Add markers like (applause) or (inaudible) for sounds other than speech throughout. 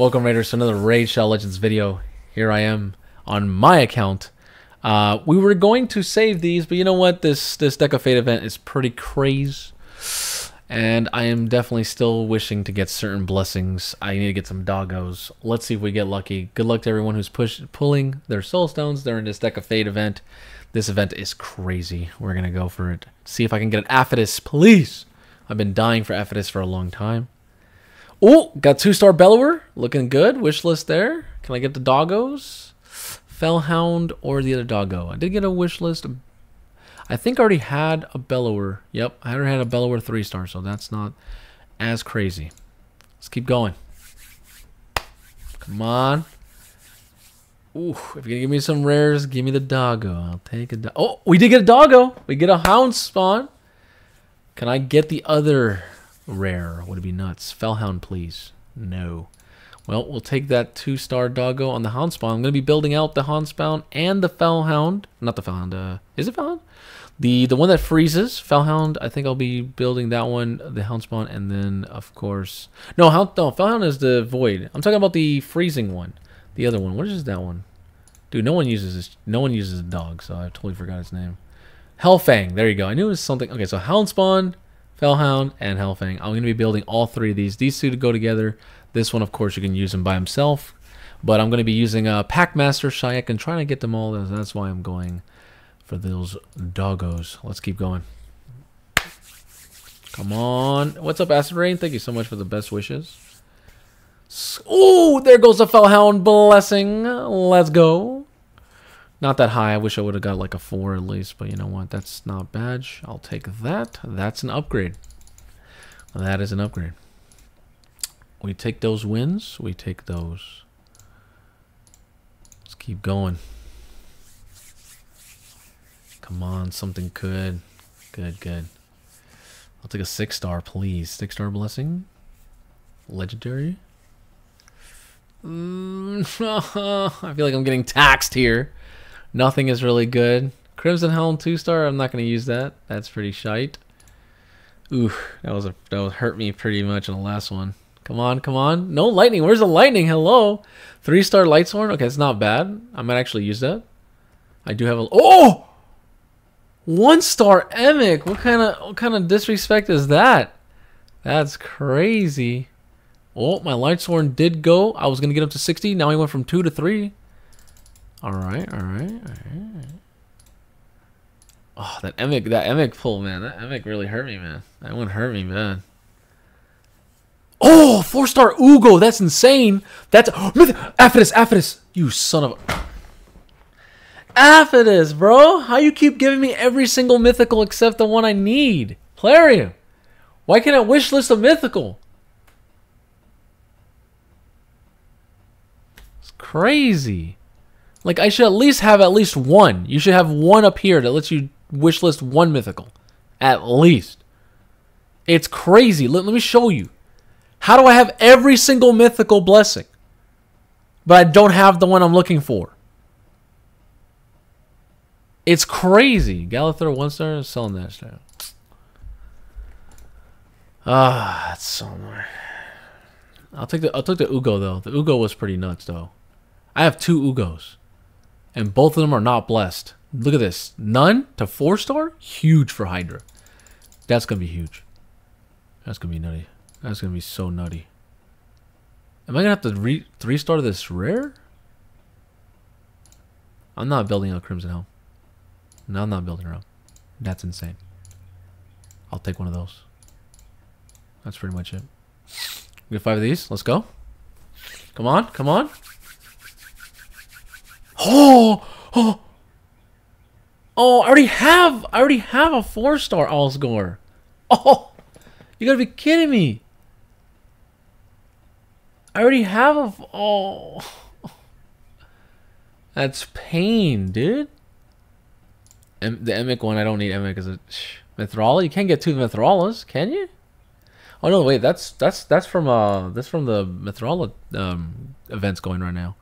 Welcome Raiders to another Raid Shadow Legends video. Here I am on my account. Uh, we were going to save these, but you know what? This this Deck of Fate event is pretty crazy. And I am definitely still wishing to get certain blessings. I need to get some doggos. Let's see if we get lucky. Good luck to everyone who's push, pulling their soul stones during this Deck of Fate event. This event is crazy. We're going to go for it. See if I can get an Aphidus, please. I've been dying for Aphidus for a long time. Oh, got two-star Bellower. Looking good. Wish list there. Can I get the doggos? Fellhound or the other doggo? I did get a wish list. I think I already had a Bellower. Yep, I already had a Bellower three-star, so that's not as crazy. Let's keep going. Come on. Ooh, if you're gonna give me some rares, give me the doggo. I'll take a do Oh, we did get a doggo. We get a hound spawn. Can I get the other rare? Would it be nuts? Fellhound, please. No. Well, we'll take that two-star doggo on the hound spawn. I'm gonna be building out the hound spawn and the fellhound. Not the fellhound. Uh, is it fellhound? The the one that freezes, Fellhound, I think I'll be building that one, the Hound Spawn, and then of course No, Hound no, Fellhound is the void. I'm talking about the freezing one. The other one. What is that one? Dude, no one uses this no one uses a dog, so I totally forgot its name. Hellfang, there you go. I knew it was something okay, so Hound Spawn, Fellhound, and Hellfang. I'm gonna be building all three of these. These two to go together. This one, of course, you can use him by himself. But I'm going to be using a Packmaster Shy'ek and trying to get them all. That's why I'm going for those doggos. Let's keep going. Come on. What's up, Acid Rain? Thank you so much for the best wishes. Oh, there goes the Fellhound blessing. Let's go. Not that high. I wish I would have got like a 4 at least, but you know what? That's not bad. I'll take that. That's an upgrade. That is an upgrade. We take those wins. We take those. Let's keep going. Come on, something good. Good, good. I'll take a six star, please. Six star blessing. Legendary. Mm, (laughs) I feel like I'm getting taxed here. Nothing is really good. Crimson Helm two star. I'm not going to use that. That's pretty shite. Ooh, that was a that was hurt me pretty much in the last one. Come on, come on. No lightning. Where's the lightning? Hello. Three star Lightsworn. Okay, it's not bad. I might actually use that. I do have a. Oh! One star Emic. What kind of what kind of disrespect is that? That's crazy. Oh, my Lightsworn did go. I was gonna get up to 60. Now he went from two to three. Alright, alright, alright. Oh, that Emic that Emic pull, man. That Emic really hurt me, man. That one hurt me, man. Oh, four star Ugo. That's insane. That's (gasps) oh, Aphidus, Aphidus. You son of a Aphidus, bro. How you keep giving me every single mythical except the one I need? Plarium. Why can't I wish list a mythical? It's crazy. Like, I should at least have at least one. You should have one up here that lets you wish list one mythical. At least. It's crazy. Let, let me show you. How do I have every single mythical blessing? But I don't have the one I'm looking for. It's crazy. Galathir one star selling that stuff. Ah, that's so annoying. I'll take the I'll take the Ugo though. The Ugo was pretty nuts though. I have two Ugos. And both of them are not blessed. Look at this. None to four star? Huge for Hydra. That's gonna be huge. That's gonna be nutty. That's gonna be so nutty. Am I gonna have to re three star this rare? I'm not building a Crimson Helm. No, I'm not building up. That's insane. I'll take one of those. That's pretty much it. We get five of these. Let's go. Come on, come on. Oh, oh, oh! I already have, I already have a four-star Allsgore. Oh, you gotta be kidding me! I already have a. Oh, that's pain, dude. The Emic one, I don't need Emic as a Mythrala. You can't get two Mythralas, can you? Oh no, wait, that's that's that's from uh that's from the Mythrala um events going right now.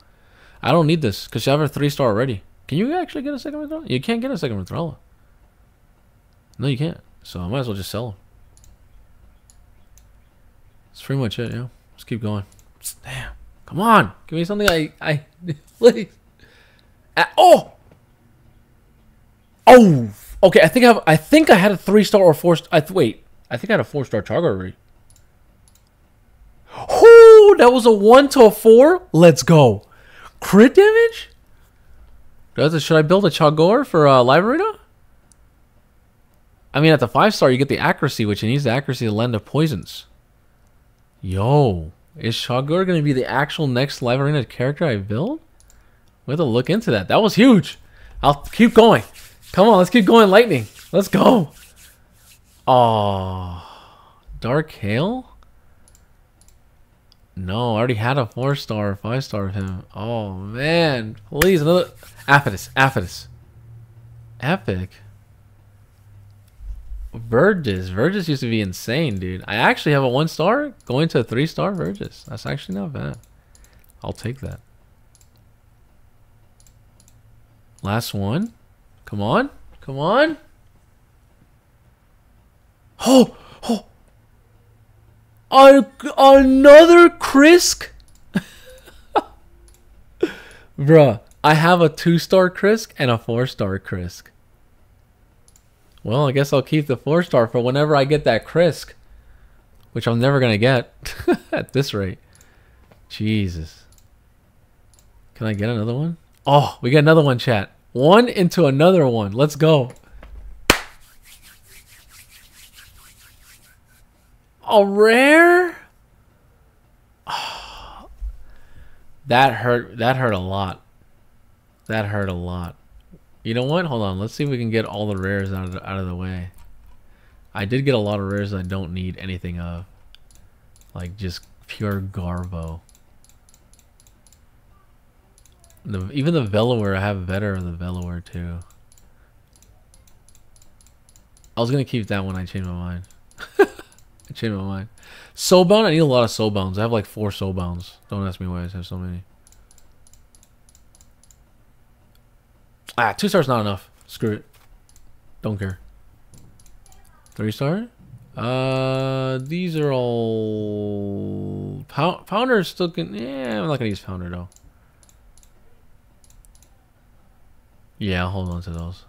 I don't need this because you have a three star already. Can you actually get a second Mythrala? You can't get a second Mythrala. No, you can't. So I might as well just sell them. That's pretty much it, yeah. Let's keep going. Damn. Come on, give me something I I (laughs) please. Uh, oh, oh. Okay, I think I have, I think I had a three star or four. I wait, I think I had a four star Chagor already. Oh, that was a one to a four. Let's go. Crit damage. It, should I build a Chagor for uh, Live Arena? I mean, at the five star, you get the accuracy, which needs the accuracy to lend to poisons. Yo, is Chagor going to be the actual next Live Arena character I build? We have to look into that. That was huge. I'll keep going. Come on, let's keep going, Lightning. Let's go. Oh, Dark Elhain? No, I already had a four star, five star of him. Oh man, please another Aphidus, Aphidus, epic. Vergis, Vergis used to be insane, dude. I actually have a one star going to a three star Vergis. That's actually not bad. I'll take that. Last one. Come on. Come on. (gasps) Oh. Another Krisk? (laughs) Bruh, I have a two-star Krisk and a four-star Krisk. Well, I guess I'll keep the four-star for whenever I get that Krisk. Which I'm never going to get (laughs) at this rate. Jesus. Can I get another one? Oh, we got another one, chat. One into another one. Let's go. A rare? That hurt. That hurt a lot. That hurt a lot. You know what? Hold on. Let's see if we can get all the rares out of the, out of the way. I did get a lot of rares I don't need anything of. Like just pure Garbo. The, even the Velour, I have better of the Velour too. I was gonna keep that one. I changed my mind. I changed my mind. Soulbound, I need a lot of Soulbounds. I have like four Soulbounds. Don't ask me why I have so many. Ah, two stars not enough. Screw it. Don't care. Three star? Uh, these are all... Pound Pounder still can... Yeah, I'm not gonna use Pounder though. Yeah, I'll hold on to those.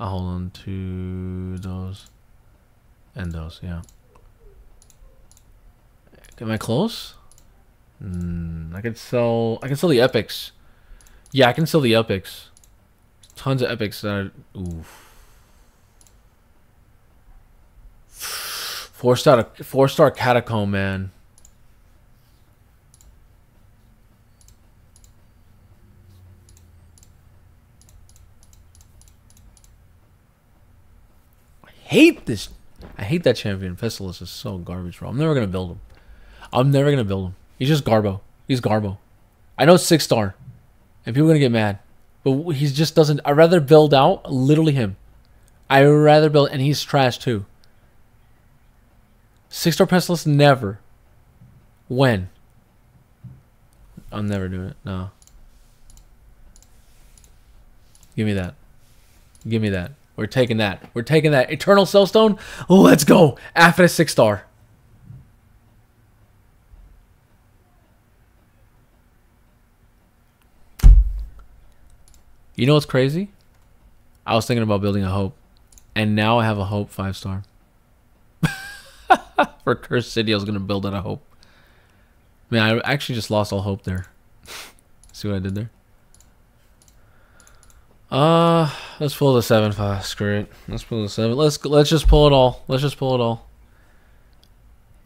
I'll hold on to those. And those, yeah. Am I close? Mm, I can sell... I can sell the epics. Yeah, I can sell the epics. Tons of epics that are... Oof. Four star, four star catacomb, man. I hate this. I hate that champion. Pestilus is so garbage, bro. I'm never gonna build him. I'm never gonna build him. He's just Garbo. He's Garbo. I know six star, and people are gonna get mad, but he just doesn't. I'd rather build out literally him. I'd rather build, and he's trash too. Six star Pestilus, never. When? I'm never doing it. No. Give me that. Give me that. We're taking that. We're taking that. Eternal Cellstone. Let's go. After a six star. You know what's crazy? I was thinking about building a hope. And now I have a hope five star. (laughs) For Cursed City, I was going to build out a hope. Man, I actually just lost all hope there. (laughs) See what I did there? Uh, let's pull the seven five. Screw it. Let's pull the seven. Let's let's just pull it all. Let's just pull it all.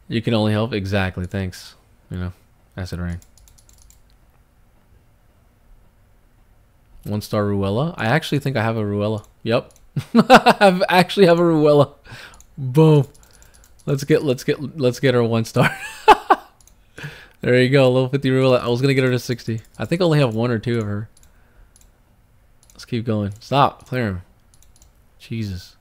You can only help exactly. Thanks. You know, acid rain. One star Ruella. I actually think I have a Ruella. Yep. (laughs) I actually have a Ruella. Boom. Let's get let's get let's get her one star. (laughs) there you go, level 50 Ruella. I was gonna get her to 60. I think I only have one or two of her. Let's keep going. Stop clearing. Jesus.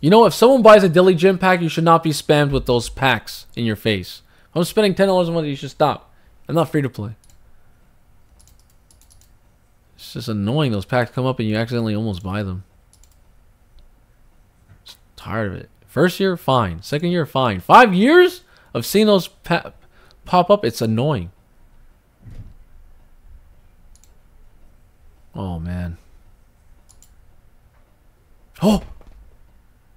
You know, if someone buys a Dilly Gym pack, you should not be spammed with those packs in your face. I'm spending $10 a month, you should stop. I'm not free to play. It's just annoying. Those packs come up and you accidentally almost buy them. Just tired of it. First year, fine. Second year, fine. Five years of seeing those pop up, it's annoying. Oh, man. Oh!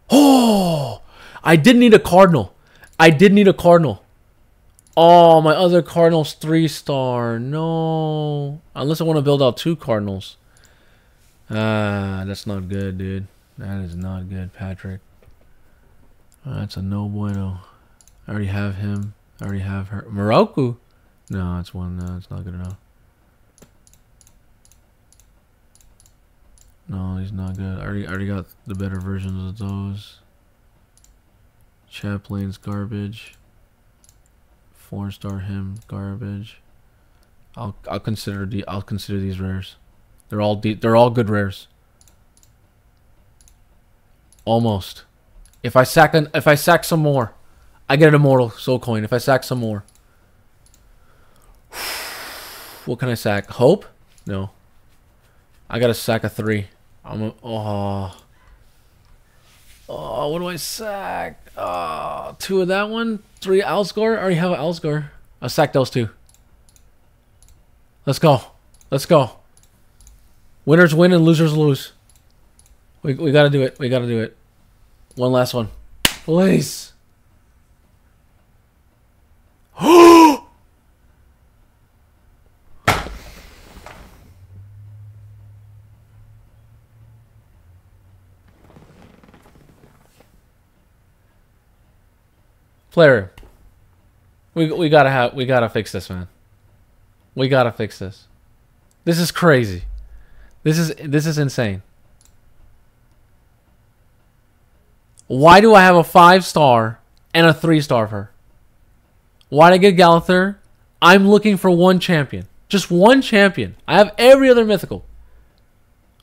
Oh! I did need a cardinal. I did need a cardinal. Oh, my other Cardinal's three star. No. Unless I want to build out two Cardinals. Ah, that's not good, dude. That is not good, Patrick. that's a no bueno. I already have him. I already have her. Morocco? No, it's one. No, it's not good enough. No, he's not good. I already, I already got the better versions of those. Chaplain's garbage. Four star him garbage. I'll I'll consider the I'll consider these rares. They're all de they're all good rares. Almost. If I sack an if I sack some more, I get an immortal soul coin. If I sack some more. (sighs) What can I sack? Hope? No. I got to sack a three. I'm a, oh. Oh, what do I sack? Oh, two of that one, three Alsgor. I already have an Alsgor. I sacked those two. Let's go. Let's go. Winners win and losers lose. We, we gotta do it. We gotta do it. One last one. Please. (gasps) Oh! Player. We we gotta have we gotta fix this, man. We gotta fix this. This is crazy. This is this is insane. Why do I have a five star and a three star for her? Why did I get Galathir? I'm looking for one champion. Just one champion. I have every other mythical.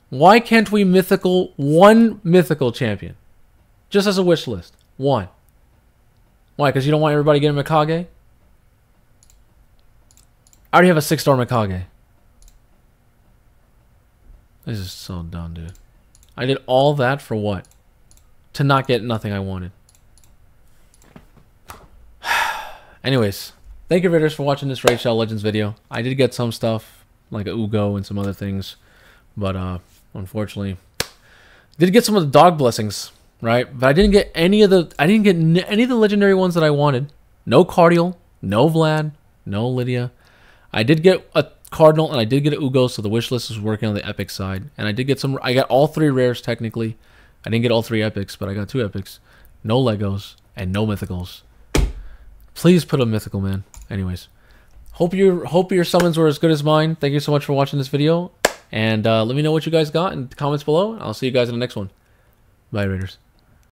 Why can't we mythical one mythical champion? Just as a wish list. One. Why? Because you don't want everybody getting Mikage? I already have a six-star Mikage. This is so dumb, dude. I did all that for what? To not get nothing I wanted. (sighs) Anyways, thank you, Raiders, for watching this Raid Legends video. I did get some stuff, like a Ugo and some other things. But, uh, unfortunately, did get some of the dog blessings right? But I didn't get any of the I didn't get any of the legendary ones that I wanted. No Cardiel, no Vlad, no Lydia. I did get a Cardinal and I did get a Ugo, so the wish list was working on the epic side. And I did get some I got all three rares technically. I didn't get all three epics, but I got two epics. No Legos and no mythicals. Please put a mythical man. Anyways. Hope your hope your summons were as good as mine. Thank you so much for watching this video. And uh, let me know what you guys got in the comments below. I'll see you guys in the next one. Bye, Raiders.